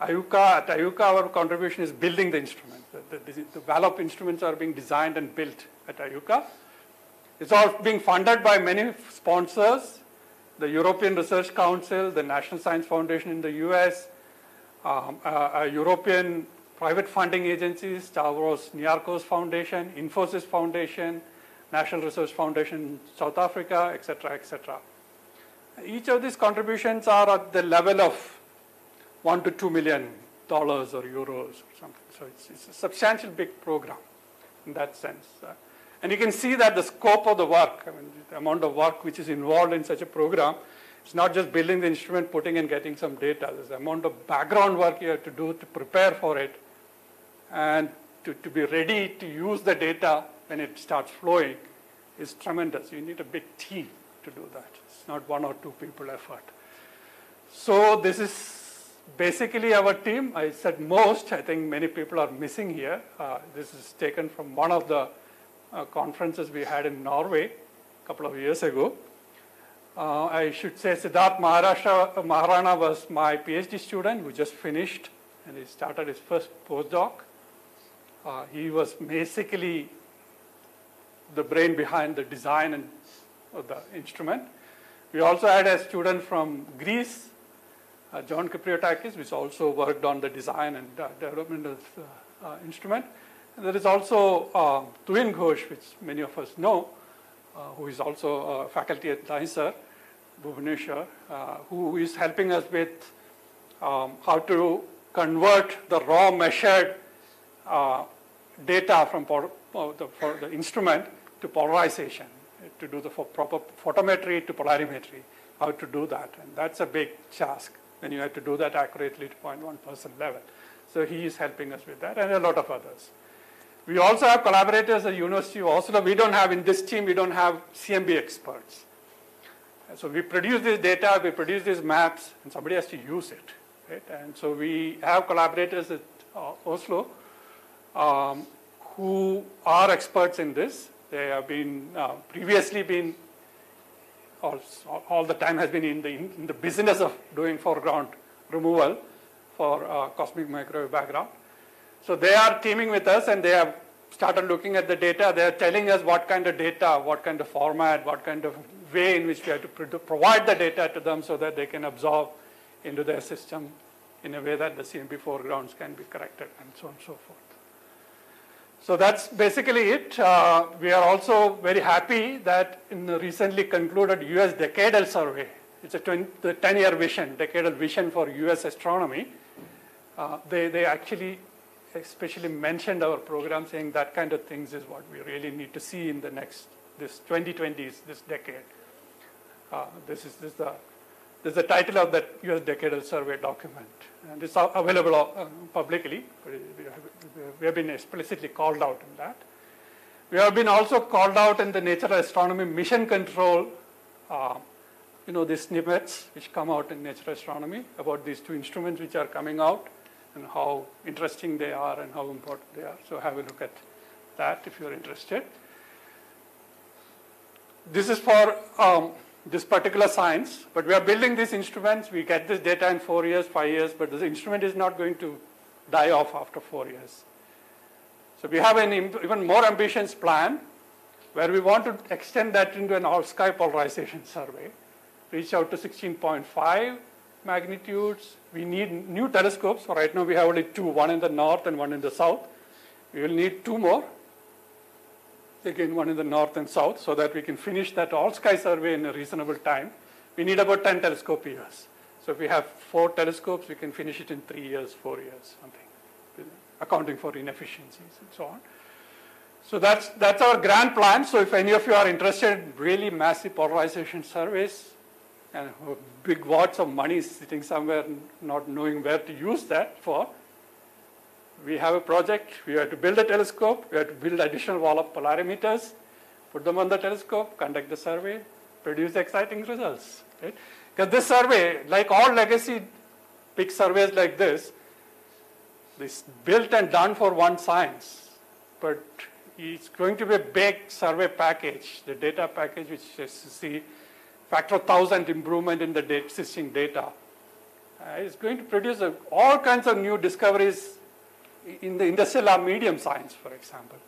IUCAA, at IUCAA, our contribution is building the instrument. The, the, the WALOP instruments are being designed and built at IUCAA. It's all being funded by many sponsors, the European Research Council, the National Science Foundation in the US, um, uh, a European private funding agencies, Stavros Niarchos Foundation, Infosys Foundation, National Research Foundation South Africa, etc., etc. Each of these contributions are at the level of one to two million dollars or euros or something. So it's, it's, a substantial big program in that sense. Uh, and you can see that the scope of the work, I mean, the amount of work which is involved in such a program, it's not just building the instrument, putting and getting some data. There's the amount of background work you have to do to prepare for it and to, to be ready to use the data when it starts flowing is tremendous. You need a big team to do that. It's not one or two people effort. So this is basically our team. I said most. I think many people are missing here. Uh, this is taken from one of the uh, conferences we had in Norway a couple of years ago. Uh, I should say Siddharth Maharashtra, Maharana was my PhD student who just finished and he started his first postdoc. Uh, he was basically the brain behind the design and of the instrument. We also had a student from Greece, uh, John Kypriotakis, which also worked on the design and uh, development of the uh, instrument. And there is also uh, Tuhin Ghosh, which many of us know, uh, who is also a faculty at NISER, Bhubaneswar, uh, who is helping us with um, how to convert the raw measured uh, data from uh, the, for the instrument to polarization, to do the proper photometry to polarimetry, how to do that. And that's a big task when you have to do that accurately to 0.1% level. So he is helping us with that and a lot of others. We also have collaborators at University of Oslo. We don't have, in this team, we don't have CMB experts. So we produce this data, we produce these maps, and somebody has to use it. Right? And so we have collaborators at uh, Oslo um, who are experts in this. They have been uh, previously been all, all, the time has been in the, in the business of doing foreground removal for uh, cosmic microwave background. So they are teaming with us and they have started looking at the data. They are telling us what kind of data, what kind of format, what kind of way in which we have to provide the data to them so that they can absorb into their system in a way that the CMB foregrounds can be corrected and so on and so forth. So that's basically it. Uh, we are also very happy that in the recently concluded US Decadal Survey, it's a 10-year vision, decadal vision for US astronomy, uh, they, they actually especially mentioned our program saying that kind of things is what we really need to see in the next, this 2020s, this decade. Uh, this, is, this, is the, this is the title of that US Decadal Survey document. And it's available uh, publicly. We have been explicitly called out in that. We have been also called out in the Nature Astronomy Mission Control, uh, you know, these snippets which come out in Nature Astronomy about these two instruments which are coming out and how interesting they are and how important they are. So have a look at that if you're interested. This is for um, this particular science, but we are building these instruments. We get this data in four years, five years, but the instrument is not going to die off after four years. So we have an even more ambitious plan where we want to extend that into an all-sky polarization <laughs> survey, reach out to 16.5 magnitudes. We need new telescopes. Right now we have only two, one in the north and one in the south. We will need two more again one in the north and south, so that we can finish that all-sky survey in a reasonable time. We need about 10 telescope years. So if we have four telescopes, we can finish it in three years, four years, something, accounting for inefficiencies and so on. So that's, that's our grand plan. So if any of you are interested in really massive polarization surveys and big wads of money sitting somewhere not knowing where to use that for, we have a project, we have to build a telescope, we have to build additional WALOP polarimeters, put them on the telescope, conduct the survey, produce exciting results. Right? Because this survey, like all legacy big surveys like this, is built and done for one science, but it's going to be a big survey package, the data package which is see factor of thousand improvement in the existing data. Uh, it's going to produce all kinds of new discoveries in the interstellar medium science, for example,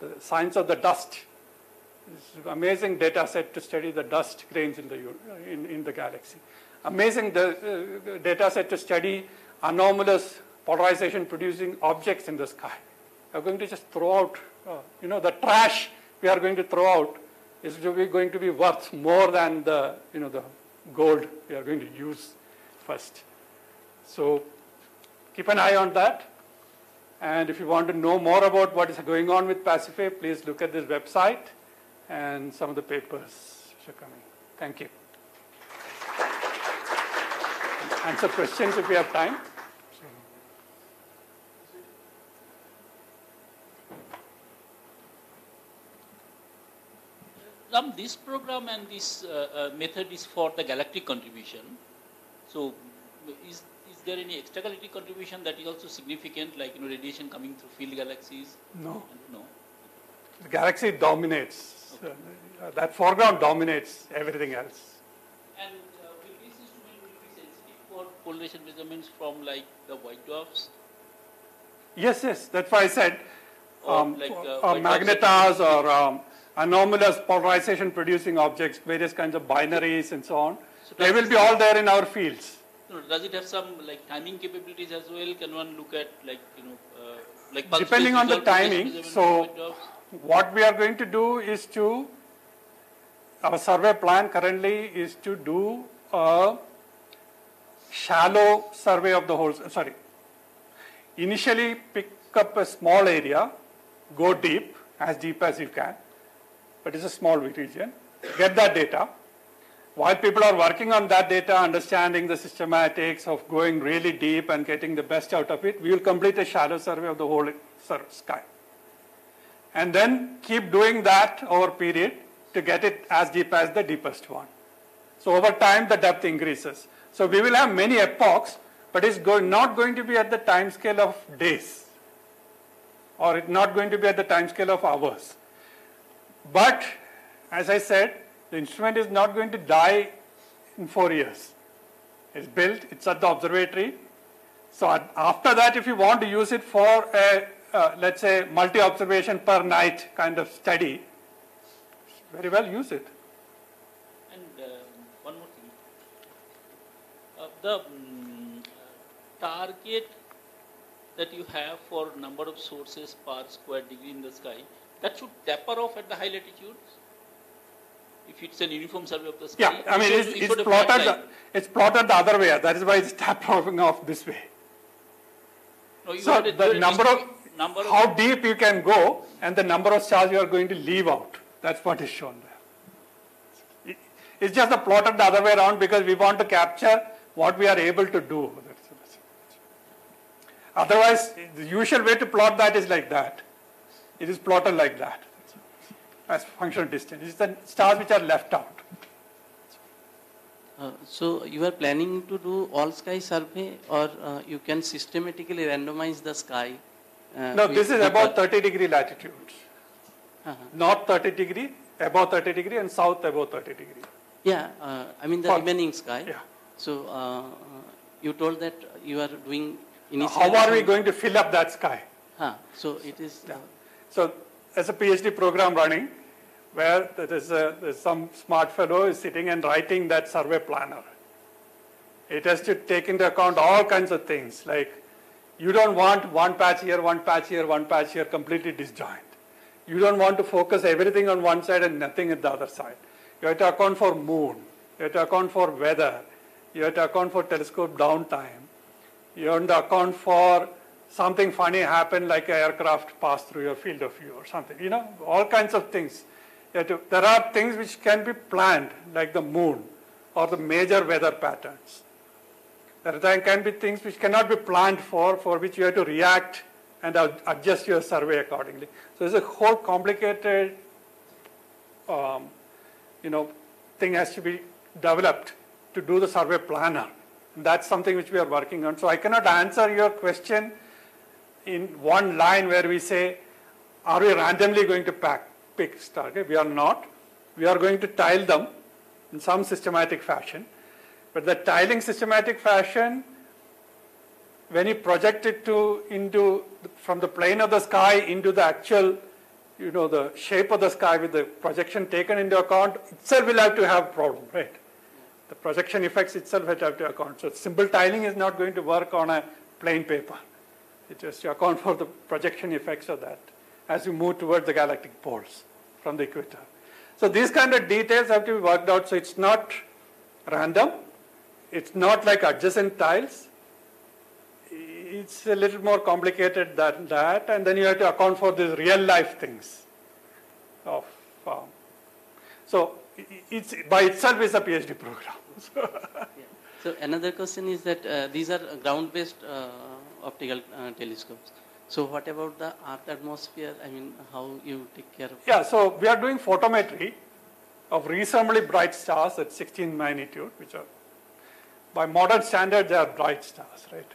the science of the dust. It's amazing data set to study the dust grains in the, in, in the galaxy. Amazing the, uh, data set to study anomalous polarization producing objects in the sky. We're going to just throw out, uh, you know, the trash we are going to throw out is going to be worth more than the, you know, the gold we are going to use first. So keep an eye on that. And if you want to know more about what is going on with Pasiphae, please look at this website and some of the papers which are coming. Thank you. Answer questions if we have time. This program and this uh, uh, method is for the galactic contribution. So, is is there any extragalactic contribution that is also significant, like you know, radiation coming through field galaxies? No. No. The galaxy dominates. Okay. Uh, that foreground dominates everything else. And uh, will this instrument will be sensitive for polarization measurements from like the white dwarfs? Yes, yes. That's why I said um, like, uh, uh, magnetars or um, anomalous polarization producing objects, various kinds of binaries and so on. So they will be all there in our fields. does it have some like timing capabilities as well? Can one look at like you know uh, like depending on the timing? So what we are going to do is to our survey plan currently is to do a shallow survey of the whole. Sorry, initially pick up a small area, go deep as deep as you can, but it's a small region. Get that data while people are working on that data, understanding the systematics of going really deep and getting the best out of it, we will complete a shallow survey of the whole sky. And then keep doing that over period to get it as deep as the deepest one. So over time, the depth increases. So we will have many epochs, but it's go- not going to be at the time scale of days, or it's not going to be at the time scale of hours. But as I said, the instrument is not going to die in four years. It's built, it's at the observatory. So after that, if you want to use it for a, uh, let's say, multi-observation per night kind of study, very well use it. And um, one more thing. Uh, the uh, target that you have for number of sources per square degree in the sky, that should taper off at the high latitudes? If it's an uniform survey of the sky? Yeah, I mean, it's, it's flat plotted, the- it's plotted the other way. That is why it's <laughs> tapping off this way. No, you So the number of, number of- how deep you can go and the number of stars you are going to leave out. That's what is shown there. It- It's just a plotted the other way around because we want to capture what we are able to do. Otherwise, the usual way to plot that is like that. It is plotted like that as function of distance. It's the stars which are left out. Uh, So you are planning to do all sky survey or uh, you can systematically randomize the sky? uh, No, this is about 30 degree latitudes. Uh-huh. North 30 degree, above 30 degree and south above 30 degree. Yeah, uh, I mean the For- remaining sky. Yeah. So uh, you told that you are doing initial. How are we going to fill up that sky? Huh, so it is. uh, So there's a PhD program running where there is a, there's some smart fellow is sitting and writing that survey planner. It has to take into account all kinds of things like you don't want one patch here, one patch here, one patch here completely disjoint. You don't want to focus everything on one side and nothing at the other side. You have to account for moon. You have to account for weather. You have to account for telescope downtime. You have to account for something funny happen like an aircraft pass through your field of view or something. You know, all kinds of things. To, there are things which can be planned like the moon or the major weather patterns. There can be things which cannot be planned for, for which you have to react and adjust your survey accordingly. So there's a whole complicated, um, you know, thing has to be developed to do the survey planner. And that's something which we are working on. So I cannot answer your question in one line where we say, are we randomly going to pack, pick? Okay, we are not. We are going to tile them in some systematic fashion. But the tiling systematic fashion, when you project it to into from the plane of the sky into the actual, you know, the shape of the sky with the projection taken into account, itself will have to have problem, right? The projection effects itself will have to account. So simple tiling is not going to work on a plain paper. It has to account for the projection effects of that as you move towards the galactic poles from the equator. So these kind of details have to be worked out. So it's not random. It's not like adjacent tiles. It's a little more complicated than that. And then you have to account for these real life things. Of, um, so it's by itself is a PhD program. <laughs> So another question is that uh, these are ground-based uh, optical uh, telescopes. So what about the Earth atmosphere? I mean, how you take care of? Yeah, so we are doing photometry of reasonably bright stars at 16 magnitude, which are, by modern standard, they are bright stars, right?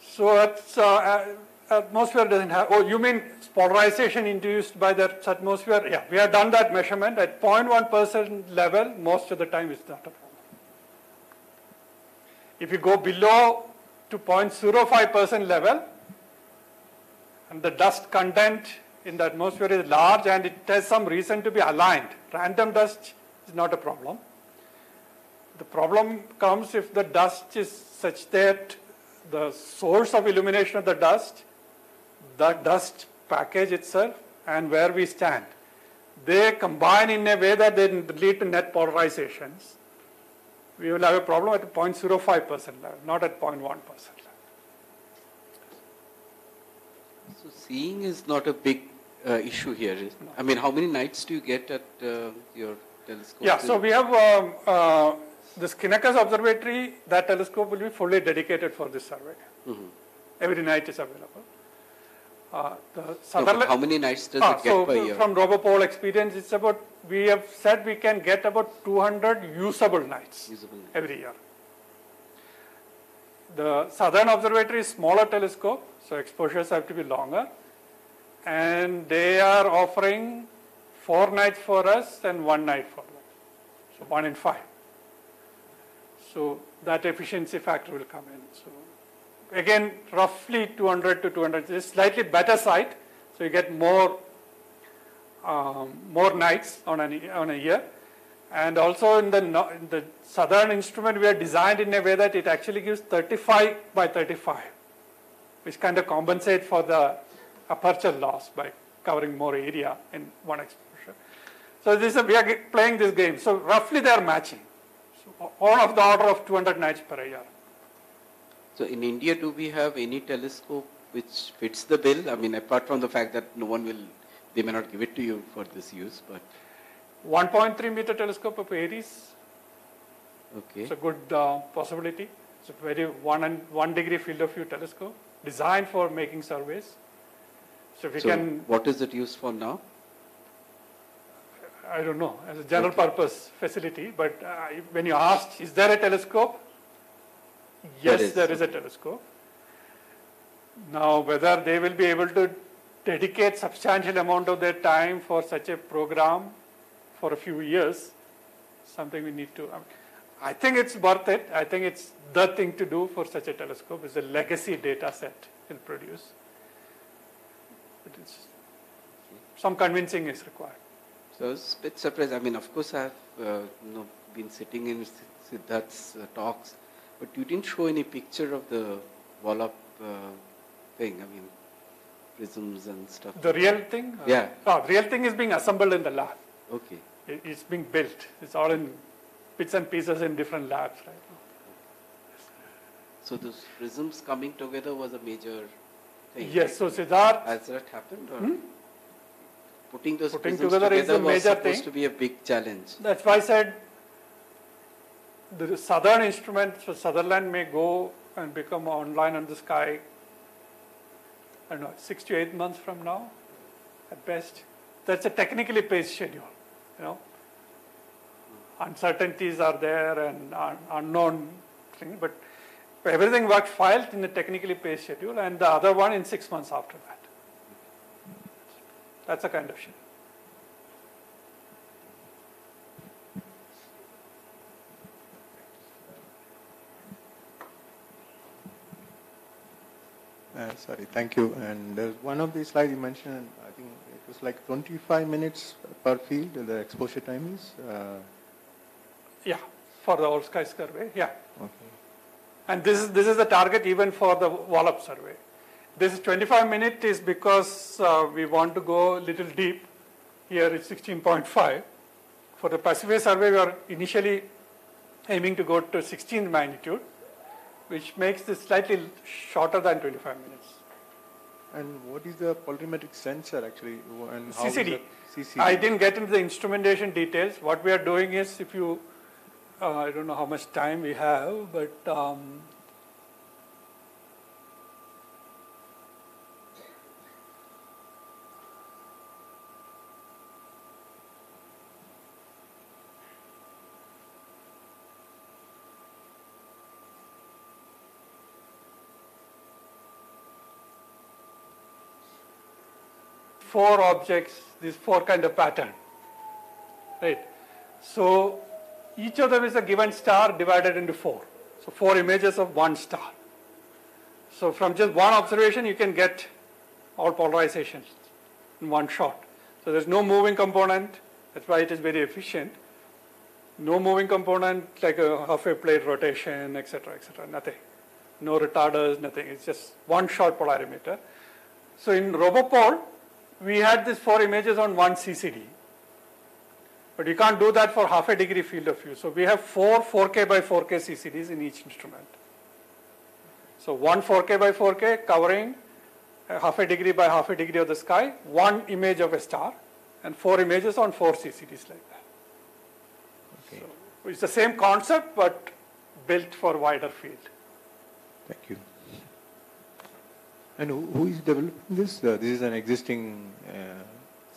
So uh, uh, atmosphere doesn't have, oh, you mean polarization induced by the atmosphere? Yeah, we have done that measurement at 0.1% level, most of the time it's not a problem. If you go below to 0.05% level, and the dust content in the atmosphere is large and it has some reason to be aligned. Random dust is not a problem. The problem comes if the dust is such that the source of illumination of the dust, the dust package itself, and where we stand, they combine in a way that they lead to net polarizations. We will have a problem at 0.05% level, not at 0.1% level. So seeing is not a big uh, issue here. is- I mean, how many nights do you get at uh, your telescope? Yeah, so we have um, uh, this Observatory, that telescope will be fully dedicated for this survey. Mhm. Every night is available. Uh, the No, how many nights does Ah, it get so per year? From RoboPol experience, it's about, we have said we can get about 200 usable nights Usable nights. every year. The Southern Observatory is smaller telescope, so exposures have to be longer. And they are offering four nights for us and one night for them. So one in five. So that efficiency factor will come in. So again, roughly 200 to 200, it's slightly better site, so you get more um, more nights on, an, on a year. And also in the, in the southern instrument, we are designed in a way that it actually gives 35 by 35, which kind of compensate for the aperture loss by covering more area in one exposure. So this is, we are playing this game. So roughly they are matching. So all of the order of 200 nights per year. So in India, do we have any telescope which fits the bill? I mean, apart from the fact that no one will, they may not give it to you for this use, but 1.3 meter telescope of Aries okay. It's a good uh, possibility. It's a very one and one degree field of view telescope designed for making surveys. So if we So can, what is it used for now? I don't know, as a general Okay. purpose facility, but uh, when you asked, is there a telescope? Yes, is, there is a telescope. Now, whether they will be able to dedicate substantial amount of their time for such a program for a few years, something we need to. I mean, I think it's worth it. I think it's the thing to do for such a telescope. It's a legacy data set will produce. But it's, some convincing is required. So I was a bit surprised. I mean, of course, I've uh, you know, been sitting in Siddharth's uh, talks, but you didn't show any picture of the WALOP uh, thing. I mean, prisms and stuff. The real thing? uh, Yeah. Oh, real thing is being assembled in the lab. Okay. It, it's being built. It's all in bits and pieces in different labs right now. So those prisms coming together was a major thing. Yes, so Siddharth, Has that happened? Or Hmm? Putting those Putting prisms together is together the was major supposed thing. to be a big challenge. that's why I said the southern instrument, so Sutherland may go and become online on the sky, I don't know, six to eight months from now at best. That's a technically paced schedule, you know. Uncertainties are there and un- unknown thing, but everything works filed in a technically paced schedule and the other one in six months after that. That's a kind of schedule. Uh, Sorry, thank you. And there's one of the slides you mentioned, I think it was like 25 minutes per field, the exposure time is? uh, Yeah, for the whole sky survey, yeah. Okay. And this is, this is the target even for the WALOP survey. This is 25 minute is because uh, we want to go a little deep. Here it's 16.5. For the PASIPHAE survey, we are initially aiming to go to 16th magnitude, which makes this slightly shorter than 25 minutes. And what is the polarimetric sensor actually? and CCD. CCD. I didn't get into the instrumentation details. What we are doing is, if you, uh, I don't know how much time we have, but um, four objects, this four kind of pattern. Right. So each of them is a given star divided into four. So four images of one star. So from just one observation, you can get all polarizations in one shot. So there's no moving component. That's why it is very efficient. No moving component like a half-wave plate rotation, etc., etc. Nothing. No retarders, nothing. It's just one shot polarimeter. So in RoboPol, we had these four images on one CCD. But you can't do that for half a degree field of view. So we have four 4K by 4K CCDs in each instrument. So one 4K by 4K covering a half a degree by half a degree of the sky, one image of a star, and four images on four CCDs like that. Okay, So it's the same concept, but built for wider field. thank you. And who, who is developing this? Uh, this is an existing uh,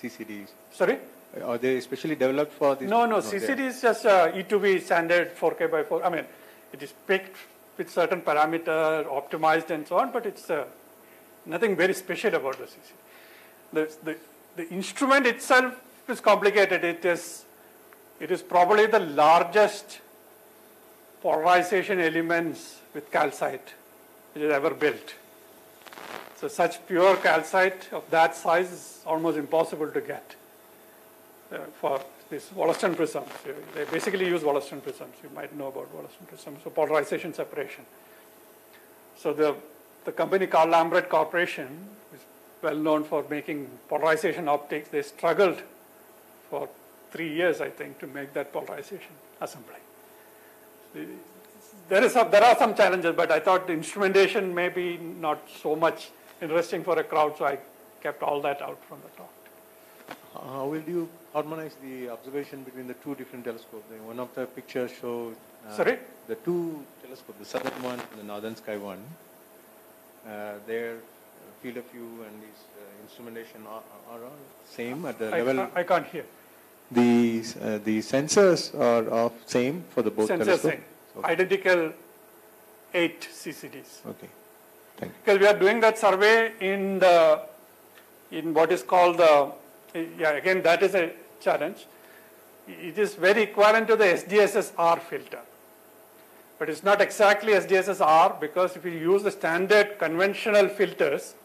CCD. Sorry? Are they especially developed for this? No, no, they CCD is just uh, e2v standard 4K by 4. I mean, it is picked with certain parameter, optimized and so on, but it's uh, nothing very special about the CCD. The, the, the instrument itself is complicated. It is, it is probably the largest polarization elements with calcite which is ever built. So such pure calcite of that size is almost impossible to get uh, for these Wollaston prisms. They basically use Wollaston prisms. You might know about Wollaston prisms, so polarization separation. So the, the company Karl Lambrecht Corporation is well known for making polarization optics. They struggled for three years, I think, to make that polarization assembly. The- There is there are some challenges, but I thought the instrumentation may be not so much interesting for a crowd, so I kept all that out from the talk. How will you harmonize the observation between the two different telescopes? One of the pictures showed. uh, Sorry? The two telescopes, the southern one and the northern sky one, uh, their field of view and this uh, instrumentation are, are all same at the I, level. I- I can't hear. The, uh, the sensors are of same for the both Sensor telescopes? same, Okay. identical eight CCDs. Okay. Because we are doing that survey in the, in what is called the, yeah, again, that is a challenge. It is very equivalent to the SDSS R filter. But it's not exactly SDSS R because if you use the standard conventional filters,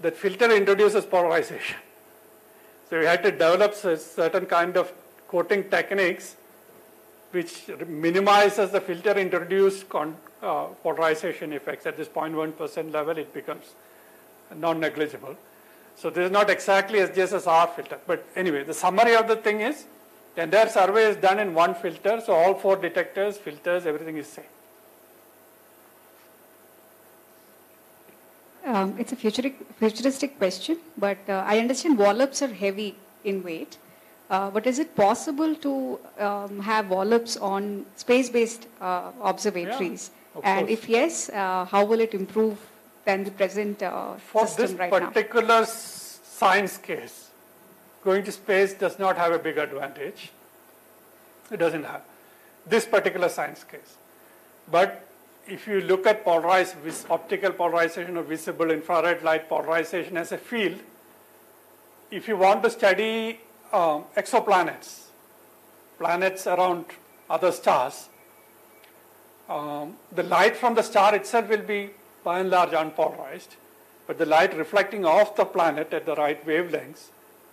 that filter introduces polarization. So we had to develop certain kind of coating techniques which minimizes the filter introduced con, uh, polarization effects. At this 0.1% level, it becomes non-negligible. So this is not exactly SDSS R filter. But anyway, the summary of the thing is, the entire survey is done in one filter, so all four detectors, filters, everything is same. Um, it's a futuristic, futuristic question, but uh, I understand WALOPs are heavy in weight. Uh, but is it possible to um, have WALOPs on space-based uh, observatories? of and course. if yes, uh, how will it improve than the present uh, For system this right now? particular science case, going to space does not have a big advantage. It doesn't have this particular science case. But if you look at polarized vis- optical polarization or visible infrared light polarization as a field, if you want to study um, exoplanets, planets around other stars, um, the light from the star itself will be by and large unpolarized, but the light reflecting off the planet at the right wavelengths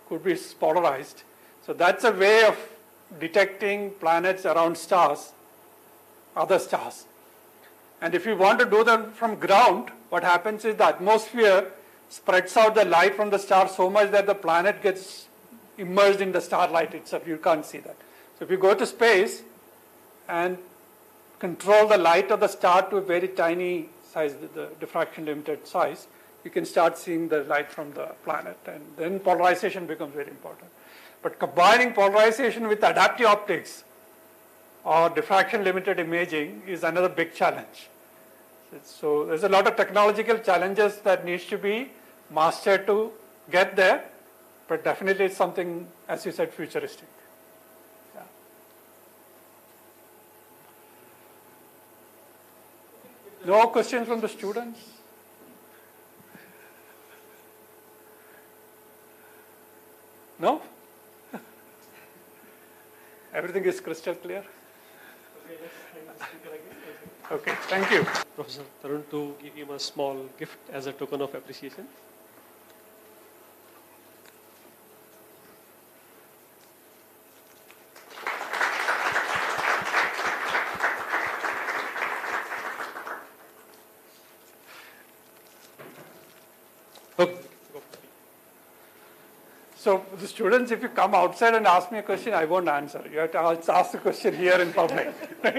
could be polarized. So that's a way of detecting planets around stars, other stars. And if you want to do them from ground, what happens is the atmosphere spreads out the light from the star so much that the planet gets immersed in the starlight itself. You can't see that. So if you go to space and control the light of the star to a very tiny size, the, diffraction limited size, you can start seeing the light from the planet, and then polarization becomes very important. But combining polarization with adaptive optics or diffraction limited imaging is another big challenge. So there's a lot of technological challenges that needs to be mastered to get there, but definitely it's something, as you said, futuristic. No questions from the students? No? <laughs> Everything is crystal clear? Okay, thank you. Professor Tarun to give him a small gift as a token of appreciation. Okay. So the students, if you come outside and ask me a question, I won't answer. You have to ask the question here in public. <laughs>